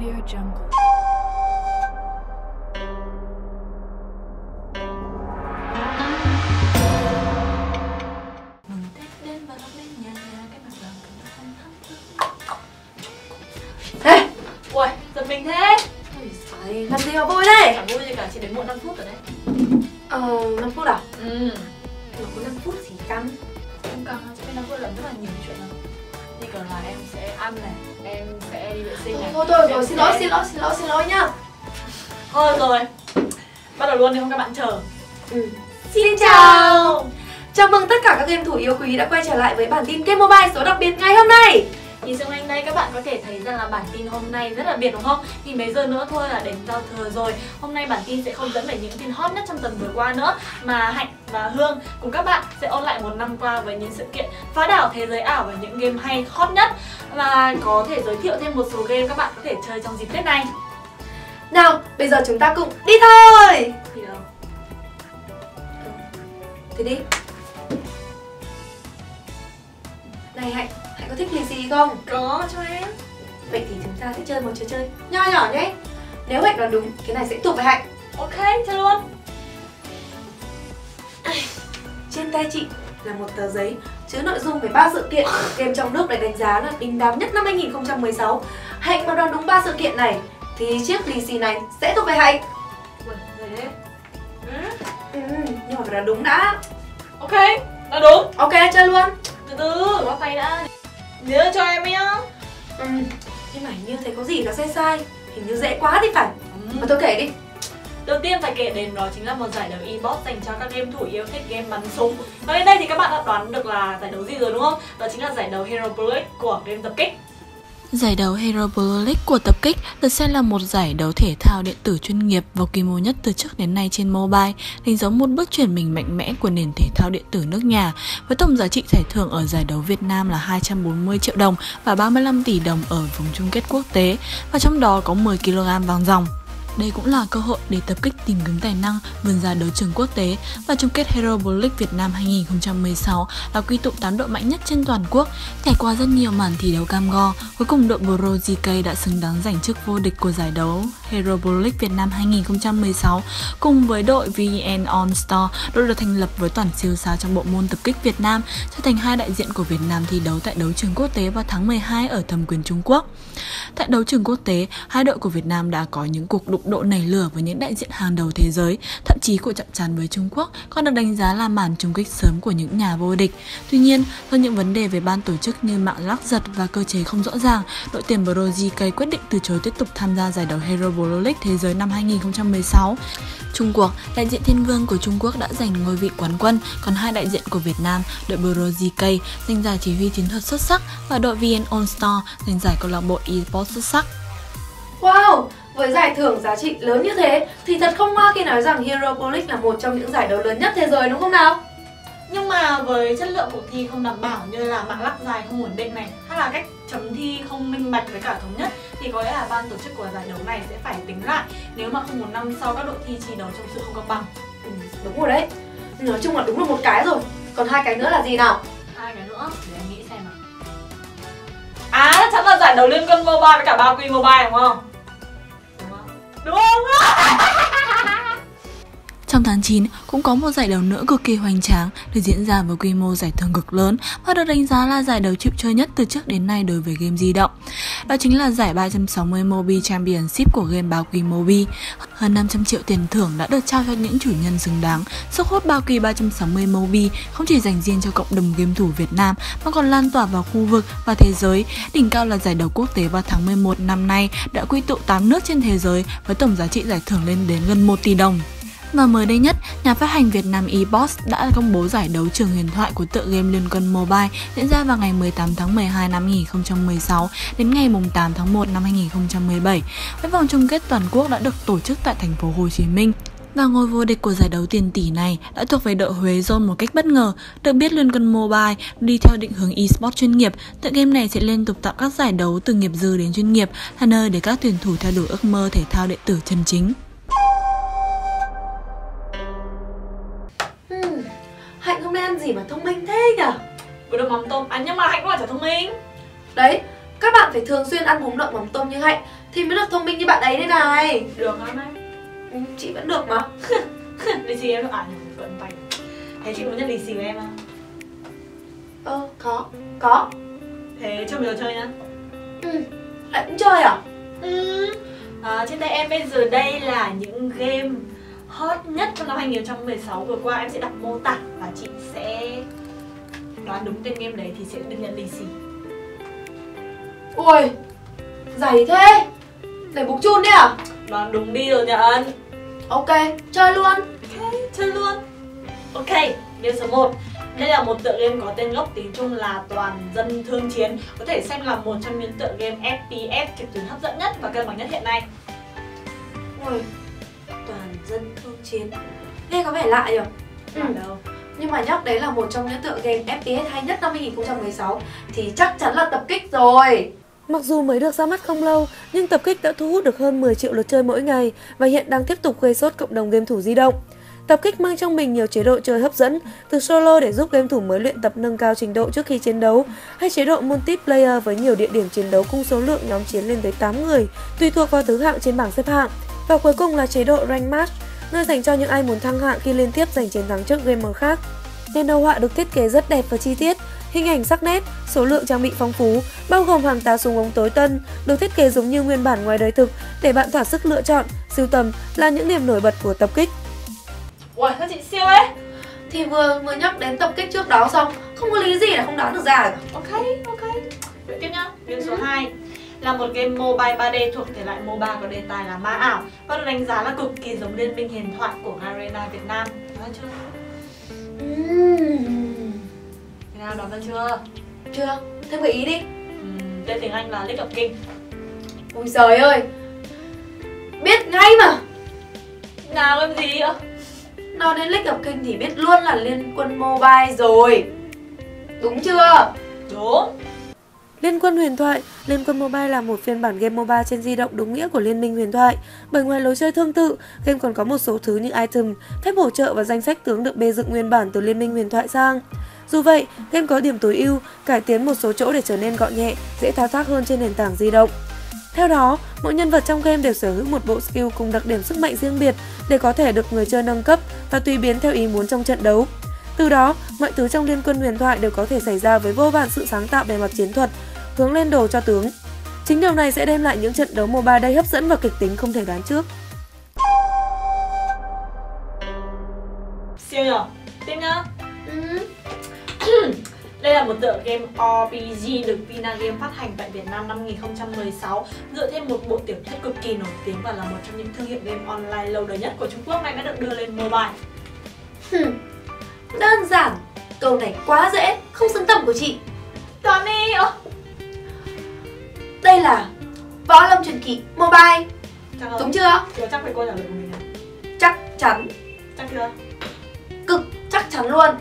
Audio Jungle. Mừng Tết đến và bên nhà nhà cái mặt lòng thăm thắm Ê, Ui, giật mình thế ôi giời, làm gì mà vui đây? Chẳng vui gì cả, chỉ đến muộn 5 phút rồi đấy Ờ, 5 phút à? Ừ Mà có 5 phút gì căng Không cho nên 5 phút lần rất là nhiều chuyện lắm Kiểu là em sẽ ăn này, em sẽ đi vệ sinh này. Thôi thôi rồi, xin lỗi, xin lỗi, xin lỗi, xin lỗi nhá. Thôi rồi Bắt đầu luôn đi không các bạn chờ. Ừ. Xin chào. Chào mừng tất cả các game thủ yêu quý đã quay trở lại với bản tin Game Mobile số đặc biệt ngày hôm nay Nhìn xung quanh đây các bạn có thể thấy rằng là bản tin hôm nay rất là biệt đúng không? Thì mấy giờ nữa thôi là đến giao thừa rồi. Hôm nay bản tin sẽ không dẫn về những tin hot nhất trong tuần vừa qua nữa. Mà Hạnh và Hương cùng các bạn sẽ ôn lại một năm qua với những sự kiện phá đảo thế giới ảo và những game hay hot nhất. Và có thể giới thiệu thêm một số game các bạn có thể chơi trong dịp Tết này. Nào, bây giờ chúng ta cùng đi thôi! Không? Có cho em Vậy thì chúng ta sẽ chơi một trò chơi nho nhỏ nhé Nếu Hạnh đoán đúng, cái này sẽ thuộc về Hạnh Ok, chơi luôn Trên tay chị là một tờ giấy chứa nội dung về ba sự kiện game trong nước để đánh giá là đình đám nhất năm 2016. Hạnh mà đoán đúng ba sự kiện này thì chiếc lì xì này sẽ thuộc về Hạnh. Ui, rồi đấy ừ. Ừ, nhưng mà phải đoán đúng đã. Ok, là đúng Ok, chơi luôn. Từ từ, bó tay đã Nhớ cho em nhá Ừ, nhưng mà hình như thấy có gì nó sai sai. Hình như dễ quá thì phải. ừ. Mà tôi kể đi. Đầu tiên phải kể đến đó chính là một giải đấu e-box dành cho các game thủ yêu thích game bắn súng Và đến đây thì các bạn đã đoán được là giải đấu gì rồi đúng không? Đó chính là giải đấu Hero Bullet của game tập kích Giải đấu Hero League của tập kích được xem là một giải đấu thể thao điện tử chuyên nghiệp và quy mô nhất từ trước đến nay trên mobile, đánh dấu một bước chuyển mình mạnh mẽ của nền thể thao điện tử nước nhà. Với tổng giá trị giải thưởng ở giải đấu Việt Nam là 240 triệu đồng và 35 tỷ đồng ở vòng chung kết quốc tế, và trong đó có 10 kg vàng dòng. Đây cũng là cơ hội để tập kích tìm kiếm tài năng vươn ra đấu trường quốc tế và chung kết Hero Bowl League Việt Nam 2016 là quy tụ 8 đội mạnh nhất trên toàn quốc. Trải qua rất nhiều màn thi đấu cam go, cuối cùng đội Pro GK đã xứng đáng giành chức vô địch của giải đấu HeroBolic Việt Nam 2016 cùng với đội VN On Star, đội được thành lập với toàn siêu sao trong bộ môn tập kích Việt Nam, trở thành hai đại diện của Việt Nam thi đấu tại đấu trường quốc tế vào tháng 12 ở thẩm quyền Trung Quốc. Tại đấu trường quốc tế, hai đội của Việt Nam đã có những cuộc đụng độ nảy lửa với những đại diện hàng đầu thế giới, thậm chí cuộc chạm trán với Trung Quốc còn được đánh giá là màn chung kích sớm của những nhà vô địch. Tuy nhiên, do những vấn đề về ban tổ chức như mạng lắc giật và cơ chế không rõ ràng, đội tuyển Pro GK quyết định từ chối tiếp tục tham gia giải đấu Hero Pro League thế giới năm 2016. Trung Quốc, đại diện Thiên Vương của Trung Quốc đã giành ngôi vị quán quân, còn hai đại diện của Việt Nam, đội Pro GK giành giải chỉ huy chiến thuật xuất sắc và đội VN All Star giành giải câu lạc bộ eSports xuất sắc. Wow, với giải thưởng giá trị lớn như thế thì thật không ngoa khi nói rằng Hero League là một trong những giải đấu lớn nhất thế giới đúng không nào? Nhưng mà với chất lượng cuộc thi không đảm bảo như là mạng lắc dài không ổn định này Hay là cách chấm thi không minh bạch với cả thống nhất Thì có lẽ là ban tổ chức của giải đấu này sẽ phải tính lại Nếu mà không một năm sau các đội thi chi đấu trong sự không công bằng Ừ, đúng rồi đấy. Nói chung là đúng là một cái rồi. Còn hai cái nữa là gì nào? Hai cái nữa, để em nghĩ xem nào À, chắc chắn là giải đấu liên quân mobile với cả ba quy mobile đúng không? Trong tháng 9 cũng có một giải đấu nữa cực kỳ hoành tráng được diễn ra với quy mô giải thưởng cực lớn và được đánh giá là giải đấu chịu chơi nhất từ trước đến nay đối với game di động. Đó chính là giải 360 Mobi Championship của game bao quy Mobi. Hơn 500 triệu tiền thưởng đã được trao cho những chủ nhân xứng đáng. Sức hút bao kỳ 360 Mobi không chỉ dành riêng cho cộng đồng game thủ Việt Nam, mà còn lan tỏa vào khu vực và thế giới. Đỉnh cao là giải đấu quốc tế vào tháng 11 năm nay đã quy tụ 8 nước trên thế giới với tổng giá trị giải thưởng lên đến gần 1 tỷ đồng. Và mới đây nhất, nhà phát hành Việt Nam eBoss đã công bố giải đấu trường huyền thoại của tựa game Liên Quân Mobile diễn ra vào ngày 18 tháng 12 năm 2016 đến ngày 8 tháng 1 năm 2017. Với vòng chung kết toàn quốc đã được tổ chức tại thành phố Hồ Chí Minh. Và ngôi vô địch của giải đấu tiền tỷ này đã thuộc về đội Huế Zone một cách bất ngờ. Được biết Liên Quân Mobile đi theo định hướng eSports chuyên nghiệp, tựa game này sẽ liên tục tạo các giải đấu từ nghiệp dư đến chuyên nghiệp, là nơi để các tuyển thủ theo đuổi ước mơ thể thao điện tử chân chính. Gì mà thông minh thế nhỉ? Bữa đồ mắm tôm, à nhưng mà Hạnh cũng là chả thông minh Đấy, các bạn phải thường xuyên ăn bún đậu mắm tôm như Hạnh thì mới được thông minh như bạn ấy đây này Được hả mai? ừ, Chị vẫn được mà Lì xì em được à? Vẫn tay Thế chị muốn nhận lì xì của em không? Ờ, có Có Thế chơi một trò chơi nhá Ừ, lại cũng chơi à? Ừ. À, trên tay em bây giờ đây là những game hot nhất trong năm 2016 vừa qua em sẽ đọc mô tả chị sẽ đoán đúng tên game đấy thì sẽ được nhận lì xì. Ui, dày thế. Để bục chun đi à? đoán đúng đi rồi nhận Ok, chơi luôn. Ok chơi luôn. Ok game số 1 đây là một tựa game có tên gốc tiếng Trung là Toàn dân thương chiến. Có thể xem là một trong những tựa game FPS trực tuyến hấp dẫn nhất và cân bằng nhất hiện nay. Ui, toàn dân thương chiến. Nghe có vẻ lạ nhỉ? Ừ. Ở đâu? Nhưng mà nhắc đấy là một trong những tựa game FPS hay nhất năm 2016 Thì chắc chắn là tập kích rồi Mặc dù mới được ra mắt không lâu, nhưng tập kích đã thu hút được hơn 10 triệu lượt chơi mỗi ngày và hiện đang tiếp tục gây sốt cộng đồng game thủ di động. Tập kích mang trong mình nhiều chế độ chơi hấp dẫn, từ solo để giúp game thủ mới luyện tập nâng cao trình độ trước khi chiến đấu, hay chế độ multiplayer với nhiều địa điểm chiến đấu cùng số lượng nhóm chiến lên tới 8 người, tùy thuộc vào thứ hạng trên bảng xếp hạng. Và cuối cùng là chế độ rank match, nơi dành cho những ai muốn thăng hạng khi liên tiếp giành chiến thắng trước gamer khác. Nên đồ họa được thiết kế rất đẹp và chi tiết, hình ảnh sắc nét, số lượng trang bị phong phú, bao gồm hàng tá súng ống tối tân, được thiết kế giống như nguyên bản ngoài đời thực để bạn thỏa sức lựa chọn, sưu tầm là những điểm nổi bật của tập kích. Ui, sao chị siêu ấy? Thì vừa mới nhắc đến tập kích trước đó xong Không có lý gì là không đoán được ra. Ok, ok. Vậy tiếp nhá, game số 2 là một game mobile 3D thuộc thể loại MOBA có đề tài là ma ảo và được đánh giá là cực kỳ giống Liên minh huyền thoại của Arena Việt Nam. Nói chưa? Thế nào đoán ra chưa? Chưa, thêm gợi ý đi tên tiếng Anh là League of King. Ôi giời ơi Biết ngay mà Nào game gì ạ? Nói đến League of King thì biết luôn là Liên quân Mobile rồi Đúng chưa? Đúng. Liên quân huyền thoại Liên quân mobile là một phiên bản game MOBA trên di động đúng nghĩa của Liên minh huyền thoại. Bởi ngoài lối chơi tương tự, game còn có một số thứ như item, phép bổ trợ và danh sách tướng được bê dựng nguyên bản từ Liên minh huyền thoại sang. Dù vậy, game có điểm tối ưu, cải tiến một số chỗ để trở nên gọn nhẹ, dễ thao tác hơn trên nền tảng di động. Theo đó, mỗi nhân vật trong game đều sở hữu một bộ skill cùng đặc điểm sức mạnh riêng biệt để có thể được người chơi nâng cấp và tùy biến theo ý muốn trong trận đấu. Từ đó, mọi thứ trong liên quân huyền thoại đều có thể xảy ra với vô vàn sự sáng tạo về mặt chiến thuật, hướng lên đồ cho tướng. Chính điều này sẽ đem lại những trận đấu MOBA đầy hấp dẫn và kịch tính không thể đoán trước. Siêu nhở? Tiếp nhá. Ừ. Đây là một tựa game RPG được Vina Game phát hành tại Việt Nam năm 2016 dựa trên một bộ tiểu thuyết cực kỳ nổi tiếng và là một trong những thương hiệu game online lâu đời nhất của Trung Quốc này đã được đưa lên mobile. Đơn giản Câu này quá dễ, không xứng tầm của chị Toàn đi! Ơ, Đây là Võ Lâm Truyền Kỳ Mobile chắc? Đúng chưa? Chưa chắc phải câu trả lời của mình à? Chắc chắn Chắc chưa? Cực chắc chắn luôn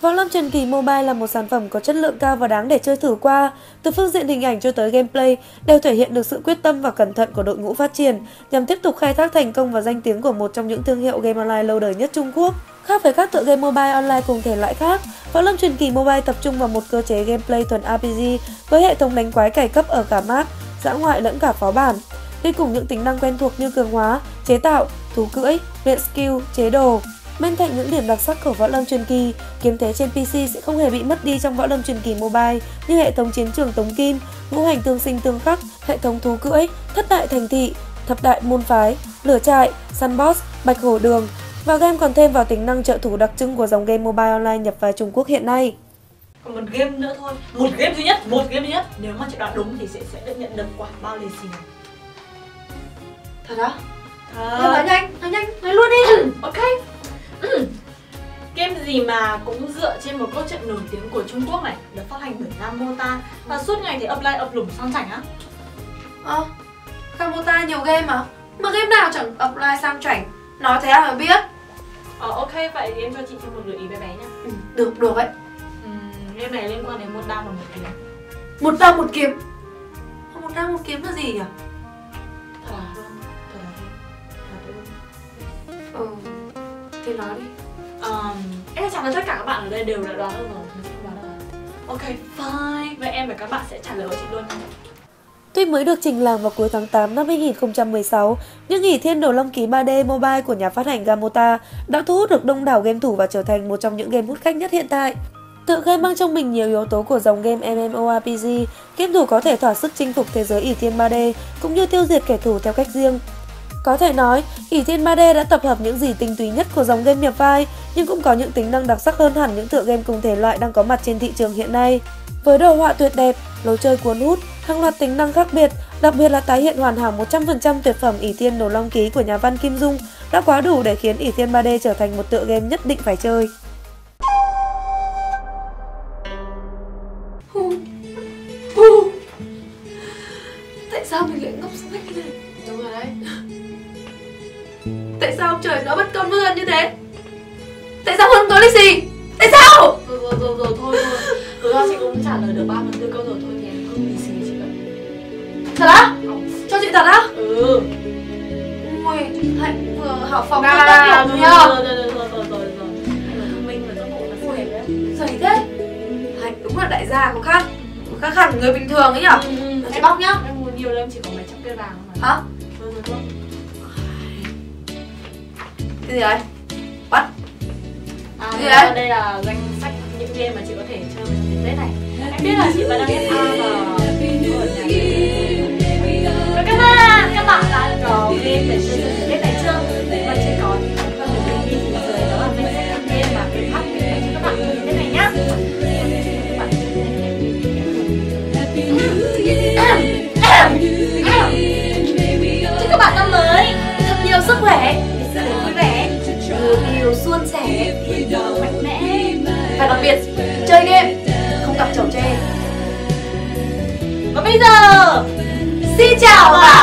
Võ Lâm Truyền Kỳ Mobile là một sản phẩm có chất lượng cao và đáng để chơi thử qua. Từ phương diện hình ảnh cho tới gameplay đều thể hiện được sự quyết tâm và cẩn thận của đội ngũ phát triển nhằm tiếp tục khai thác thành công và danh tiếng của một trong những thương hiệu game online lâu đời nhất Trung Quốc. Khác với các tựa game mobile online cùng thể loại khác, Võ Lâm Truyền Kỳ Mobile tập trung vào một cơ chế gameplay thuần RPG với hệ thống đánh quái cải cấp ở cả map, dã ngoại lẫn cả phó bản. Đi cùng những tính năng quen thuộc như cường hóa, chế tạo, thú cưỡi, luyện skill, chế đồ, Bên cạnh những điểm đặc sắc của Võ Lâm Truyền Kỳ, kiếm thế trên PC sẽ không hề bị mất đi trong Võ Lâm Truyền Kỳ Mobile như hệ thống chiến trường Tống Kim, ngũ hành tương sinh tương khắc, hệ thống thú cưỡi, thất đại thành thị, thập đại môn phái, lửa trại, sandbox, bạch hổ đường và game còn thêm vào tính năng trợ thủ đặc trưng của dòng game mobile online nhập vào Trung Quốc hiện nay. Còn một game nữa thôi Một game duy nhất, một game duy nhất Nếu mà chị đoán đúng thì sẽ, sẽ được nhận được quả bao lì xì này Thật á? Thật nói nhanh, nói nhanh, nói luôn đi Ok ừ. Game gì mà cũng dựa trên một câu chuyện nổi tiếng của Trung Quốc này Được phát hành bởi Nam Mota Và suốt ngày thì up like up lủng sang chảnh á. Ờ, Kamota nhiều game mà. Mà game nào chẳng apply sang chảnh? Nói thế mà biết. Ờ ok vậy thì em cho chị thêm một gợi ý bé bé nhá. Ừ, Được, được ấy. Uhm, Game này liên quan đến một đao và một kiếm. Một đao một kiếm. Một đao một kiếm là gì nhỉ? Nói đi. Um, Em chắc chắn là tất cả các bạn ở đây đều đã đoán được rồi. Đoán được Ok fine. Vậy em và các bạn sẽ trả lời của chị luôn Tuy mới được trình làng vào cuối tháng 8 năm 2016, nhưng ỷ Thiên Đồ Long Ký 3D Mobile của nhà phát hành Gamota đã thu hút được đông đảo game thủ và trở thành một trong những game hút khách nhất hiện tại. Tựa game mang trong mình nhiều yếu tố của dòng game MMORPG, game thủ có thể thỏa sức chinh phục thế giới ỷ Thiên 3D cũng như tiêu diệt kẻ thù theo cách riêng. Có thể nói, ỷ Thiên 3D đã tập hợp những gì tinh túy nhất của dòng game nhập vai, nhưng cũng có những tính năng đặc sắc hơn hẳn những tựa game cùng thể loại đang có mặt trên thị trường hiện nay. Với đồ họa tuyệt đẹp, lối chơi cuốn hút, hàng loạt tính năng khác biệt, đặc biệt là tái hiện hoàn hảo 100% tuyệt phẩm ỷ Thiên Đồ Long Ký của nhà văn Kim Dung đã quá đủ để khiến ỷ Thiên 3D trở thành một tựa game nhất định phải chơi. Sao ông trời nó bất công với như thế? Tại sao Hân có lý gì? Tại sao? Rồi rồi rồi rồi thôi thôi Rồi do chị cũng trả lời được 3 phần tư câu rồi thôi thì em không lì xì chị ạ Thật á? Cho chị thật á? Ừ Ui, Hạnh vừa học phòng công tác hiểu rồi nhờ rồi rồi rồi rồi rồi rồi rồi minh và giấc ngủ là Ui. Dày thế Hạnh đúng là đại gia có khác Có khác hẳn người bình thường ấy nhở? Ừ, ừ. Chị bóc nhá Em mua nhiều lắm chỉ có mấy trăm cây vàng mà Hả? Thôi rồi thôi Cái gì đấy? Bắt À, Gì đây đấy? là, đây là danh sách những game mà chị có thể chơi trong dịp Tết này Em biết là chị vẫn đang ở nhà Và các bạn, các bạn đã có game để 笑吧